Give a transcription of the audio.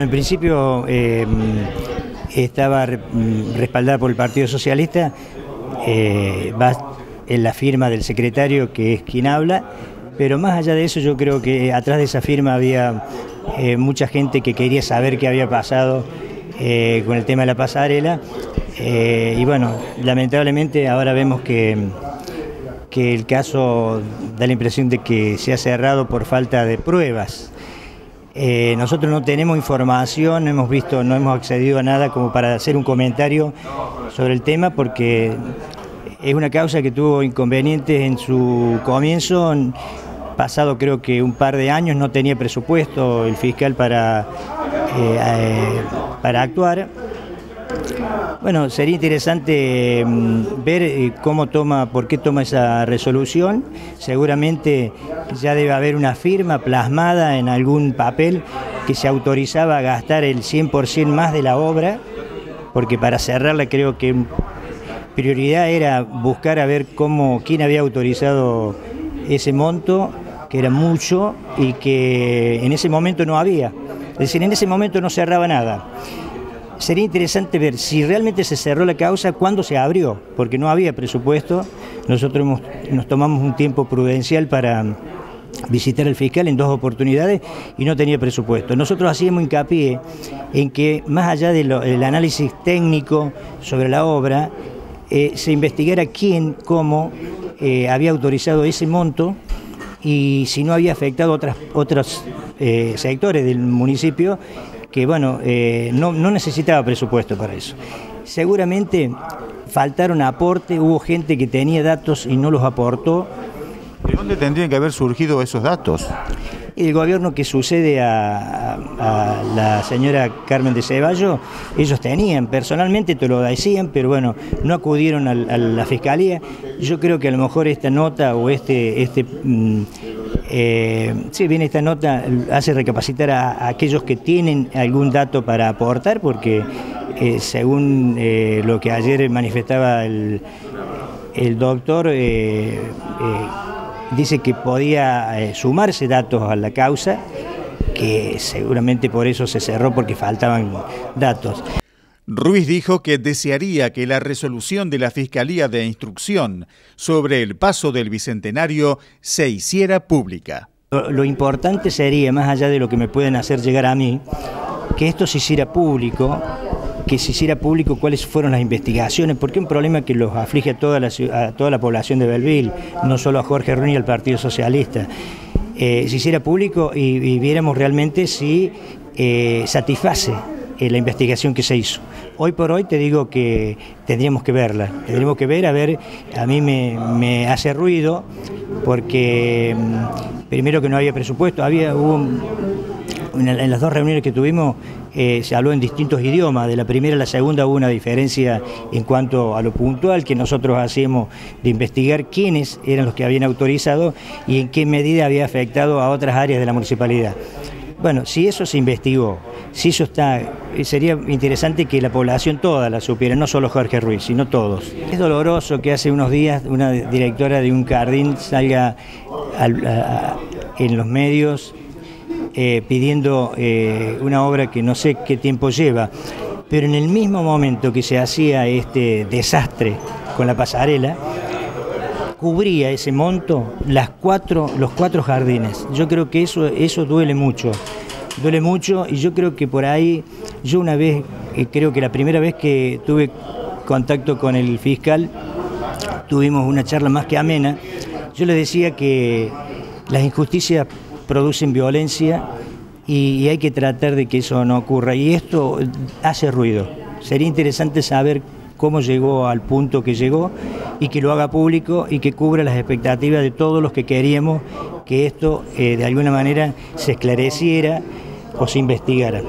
En principio eh, estaba mm, respaldada por el Partido Socialista, eh, va en la firma del secretario que es quien habla, pero más allá de eso yo creo que atrás de esa firma había eh, mucha gente que quería saber qué había pasado con el tema de la pasarela y bueno, lamentablemente ahora vemos que, que el caso da la impresión de que se ha cerrado por falta de pruebas. Eh, nosotros no tenemos información, no hemos visto, no hemos accedido a nada como para hacer un comentario sobre el tema porque es una causa que tuvo inconvenientes en su comienzo. Pasado creo que un par de años no tenía presupuesto el fiscal para, eh, eh, para actuar bueno, sería interesante mm, ver eh, cómo toma, por qué toma esa resolución. Seguramente ya debe haber una firma plasmada en algún papel que se autorizaba a gastar el 100% más de la obra, porque para cerrarla creo que prioridad era buscar a ver cómo, quién había autorizado ese monto, que era mucho y que en ese momento no había. Es decir, en ese momento no cerraba nada sería interesante ver si realmente se cerró la causa, cuándo se abrió, porque no había presupuesto. Nosotros nos tomamos un tiempo prudencial para visitar al fiscal en dos oportunidades y no tenía presupuesto. Nosotros hacíamos hincapié en que más allá del análisis técnico sobre la obra, eh, se investigara quién, cómo eh, había autorizado ese monto y si no había afectado otras, otros eh, sectores del municipio que bueno, eh, no, necesitaba presupuesto para eso. Seguramente faltaron aporte, hubo gente que tenía datos y no los aportó. ¿De dónde tendrían que haber surgido esos datos? El gobierno que sucede a, la señora Carmen de Ceballo, ellos tenían, personalmente te lo decían, pero bueno, no acudieron a, la fiscalía. Yo creo que a lo mejor esta nota o este, este mm, eh, sí, bien, esta nota hace recapacitar a, aquellos que tienen algún dato para aportar, porque eh, según eh, lo que ayer manifestaba el, doctor, eh, dice que podía sumarse datos a la causa, que seguramente por eso se cerró porque faltaban datos. Ruiz dijo que desearía que la resolución de la Fiscalía de Instrucción sobre el paso del Bicentenario se hiciera pública. Lo, importante sería, más allá de lo que me pueden hacer llegar a mí, que esto se hiciera público, que se hiciera público cuáles fueron las investigaciones, porque es un problema que los aflige a toda la, a toda la población de Belville, no solo a Jorge Runi y al Partido Socialista. Eh, se hiciera público y, viéramos realmente si eh, satisface eh, la investigación que se hizo. Hoy por hoy te digo que tendríamos que verla, tendríamos que ver, a ver, a mí me, hace ruido porque mm, primero que no había presupuesto, había, hubo, en, las dos reuniones que tuvimos eh, se habló en distintos idiomas, de la primera a la segunda hubo una diferencia en cuanto a lo puntual que nosotros hacíamos de investigar quiénes eran los que habían autorizado y en qué medida había afectado a otras áreas de la municipalidad. Bueno, si eso se investigó, si eso está, eh, sería interesante que la población toda la supiera, no solo Jorge Ruiz, sino todos. Es doloroso que hace unos días una directora de un jardín salga en los medios eh, pidiendo eh, una obra que no sé qué tiempo lleva, pero en el mismo momento que se hacía este desastre con la pasarela, cubría ese monto las cuatro, los cuatro jardines. Yo creo que eso, eso duele mucho, duele mucho y yo creo que por ahí, yo una vez, eh, creo que la primera vez que tuve contacto con el fiscal, tuvimos una charla más que amena, yo le decía que las injusticias producen violencia y hay que tratar de que eso no ocurra. Y esto hace ruido. Sería interesante saber cómo llegó al punto que llegó y que lo haga público y que cubra las expectativas de todos los que queríamos que esto eh, de alguna manera se esclareciera o se investigara.